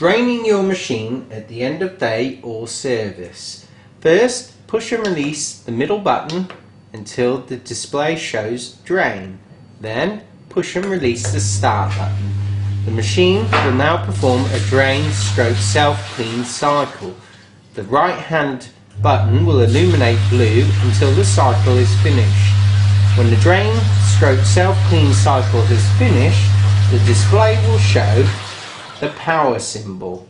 Draining your machine at the end of day or service. First, push and release the middle button until the display shows drain. Then, push and release the start button. The machine will now perform a drain stroke self-clean cycle. The right hand button will illuminate blue until the cycle is finished. When the drain stroke self-clean cycle has finished, the display will show the power symbol.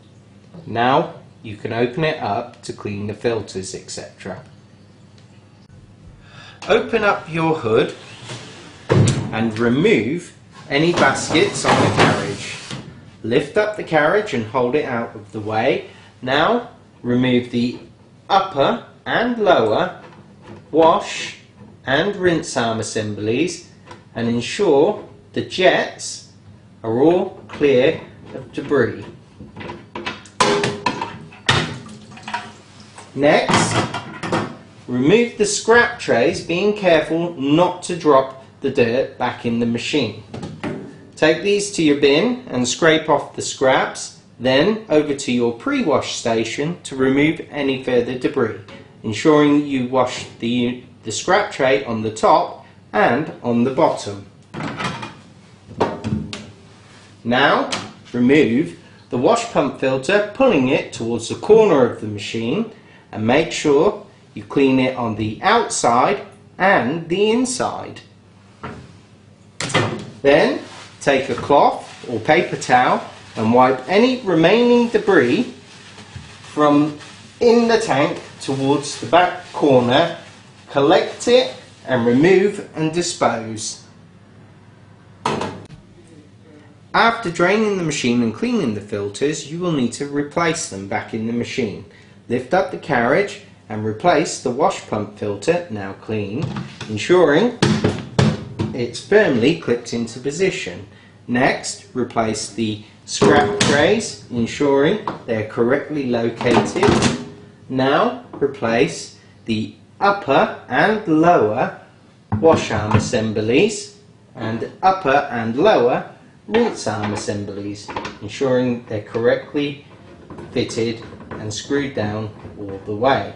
Now you can open it up to clean the filters etc. Open up your hood and remove any baskets on the carriage. Lift up the carriage and hold it out of the way. Now remove the upper and lower wash and rinse arm assemblies and ensure the jets are all clear of debris. Next, remove the scrap trays, being careful not to drop the dirt back in the machine. Take these to your bin and scrape off the scraps, then over to your pre-wash station to remove any further debris, ensuring you wash the, the scrap tray on the top and on the bottom. Now, remove the wash pump filter, pulling it towards the corner of the machine and make sure you clean it on the outside and the inside. Then take a cloth or paper towel and wipe any remaining debris from in the tank towards the back corner, collect it and remove and dispose. After draining the machine and cleaning the filters, you will need to replace them back in the machine. Lift up the carriage and replace the wash pump filter, now clean, ensuring it's firmly clipped into position. Next, replace the scrap trays, ensuring they're correctly located. Now, replace the upper and lower wash arm assemblies and upper and lower rinse arm assemblies, ensuring they're correctly fitted and screwed down all the way.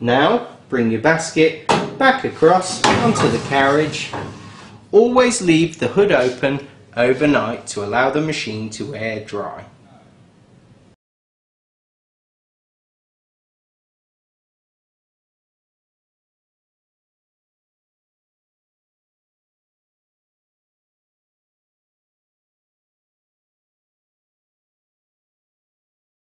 Now bring your basket back across onto the carriage. Always leave the hood open overnight to allow the machine to air dry.